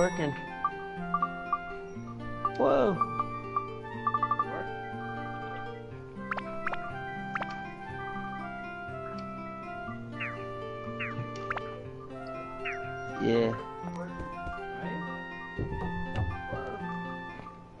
working. Whoa. Yeah.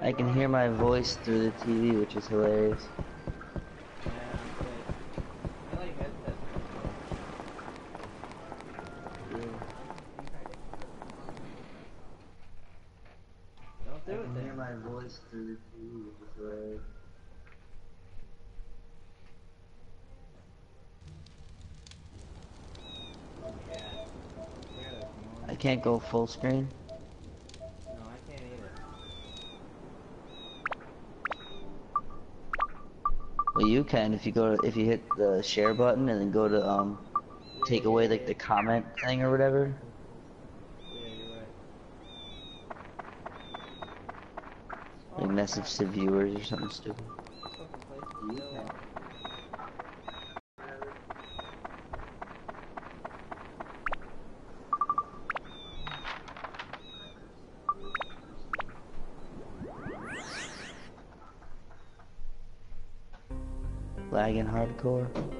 I can hear my voice through the TV, which is hilarious. Don't do I it can then. hear the I can't go full screen. Well, you can if you go to, if you hit the share button and then go to um take away like the comment thing or whatever. Yeah, you're right. Like message to viewers or something stupid. Lagging hardcore.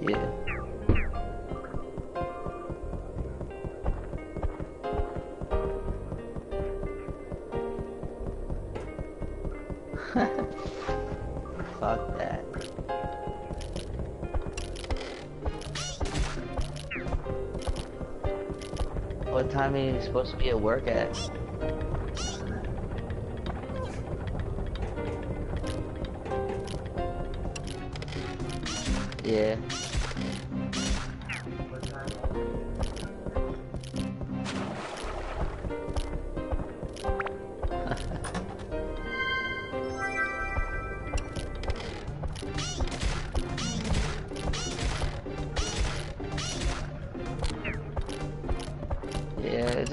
Yeah. Fuck that. What time are you supposed to be at work at? Yeah.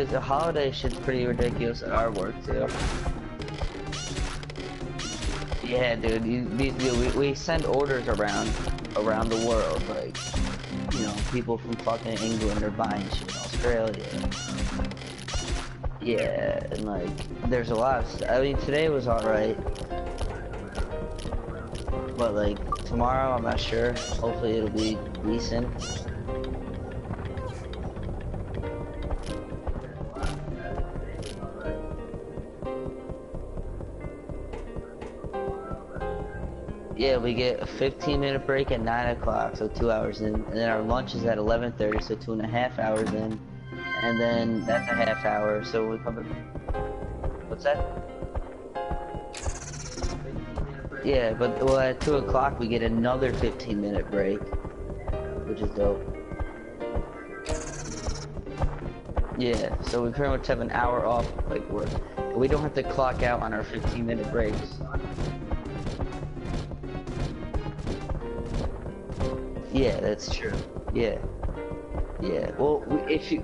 It's holiday shit's pretty ridiculous at our work too. Yeah, dude, you, we, we, send orders around around the world, like you know, people from fucking England are buying shit in Australia. Yeah, and like there's a lot of I mean today was alright. But like tomorrow I'm not sure. Hopefully it'll be decent. Yeah, we get a 15 minute break at 9 o'clock, so two hours in. And then our lunch is at 11.30, so two and a half hours in. And then that's a half hour, so we come What's that? Yeah, but well, at 2 o'clock we get another 15 minute break, which is dope. Yeah, so we pretty much have an hour off, like work. We don't have to clock out on our 15 minute breaks. Yeah, that's true. Yeah. Yeah. Well, if you.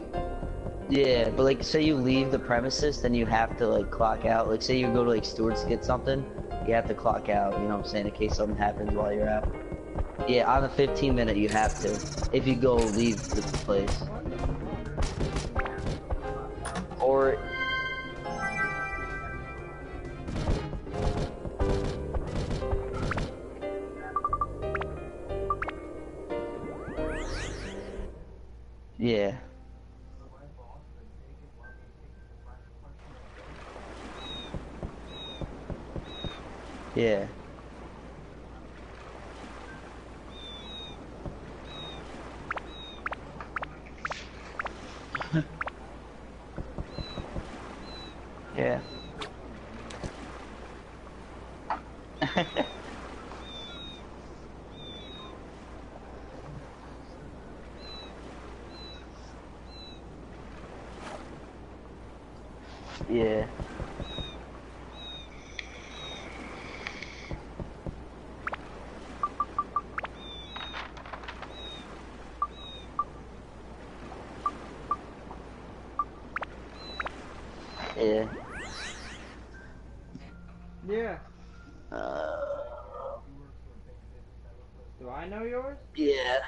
Yeah, but like, say you leave the premises, then you have to like clock out. Like, say you go to like Stewart's to get something, you have to clock out. You know what I'm saying? In case something happens while you're out. Yeah, on the 15 minute you have to. If you go leave the place. Yeah. Yeah. yeah. Yeah. Yeah. Yeah. Uh, Do I know yours? yeah.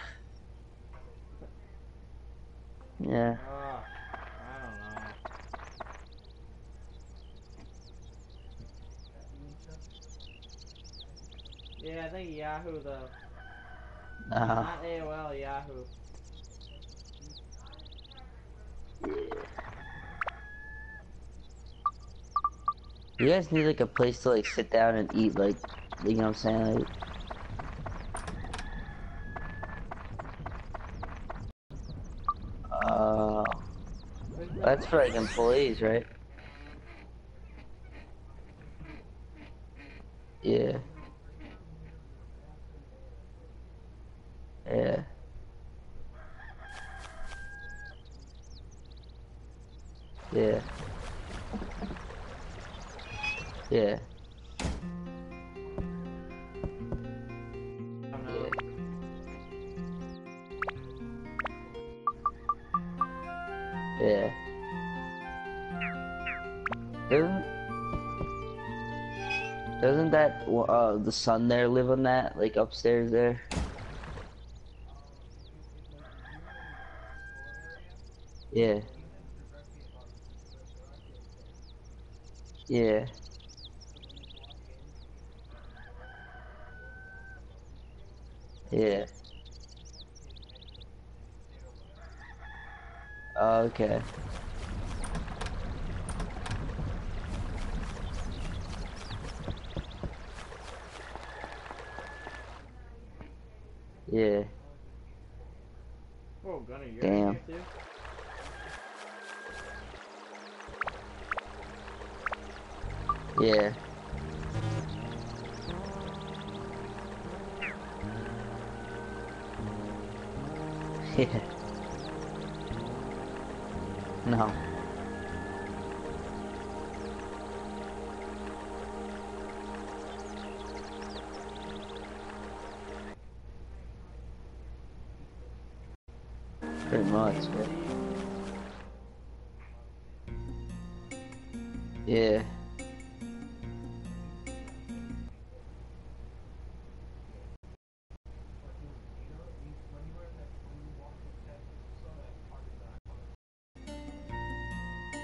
Yeah. Oh, I don't know. Yeah, I think Yahoo though. Uh, Not AOL, Yahoo. you guys need like a place to like sit down and eat like, you know what I'm saying? Like, uh, that's for like employees, right? Yeah. Yeah. Yeah. Yeah. Yeah. Doesn't doesn't that uh the son there live on that like upstairs there? Yeah. Yeah. Yeah. Okay. Yeah. Whoa, Gunner, you're Damn. Yeah. Yeah. No. Pretty much, yeah. Yeah.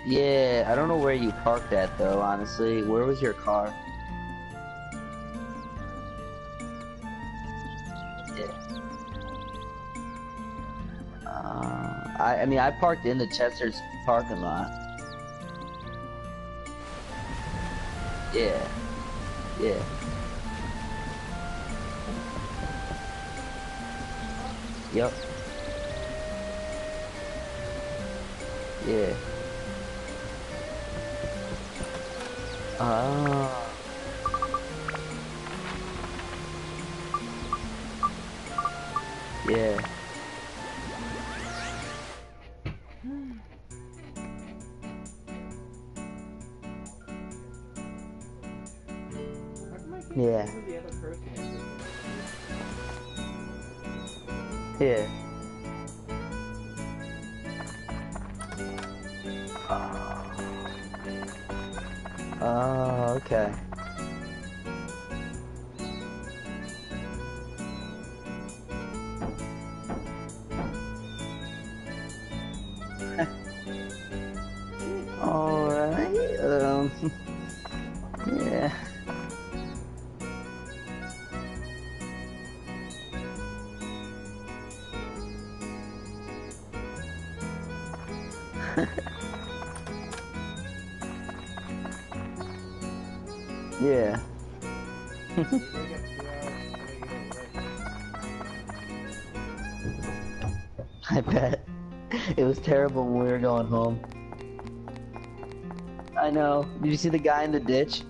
Yeah, I don't know where you parked at though, honestly. Where was your car? Yeah. Uh, I, I mean, I parked in the Chester's parking lot. Yeah. Yeah. Yep. Yeah. Ah. Yeah. How come I can't Yeah. see who the other person is? Yeah. Oh, okay. Alright, um, I bet. It was terrible when we were going home. I know. Did you see the guy in the ditch?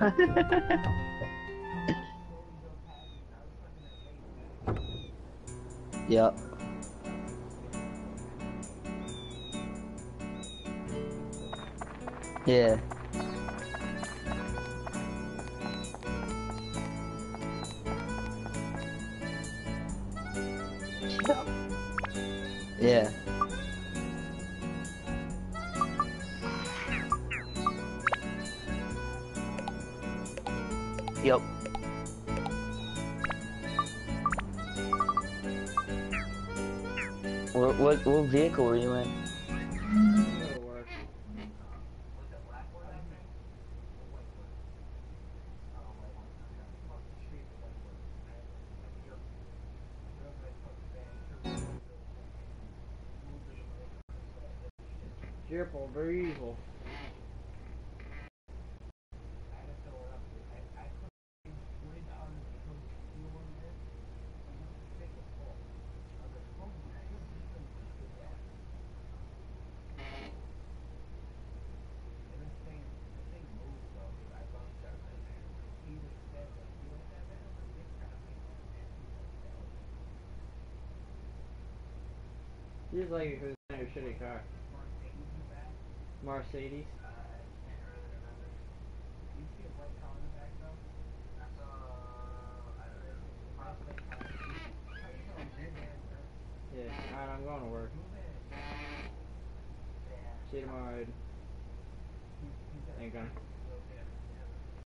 yep. Yeah. Yeah. Yep. What, what what vehicle were you in? Triple, very evil. Seems like was kind a shitty car. Mercedes. Yeah, alright, I'm going to work. See you tomorrow. Ain't gonna.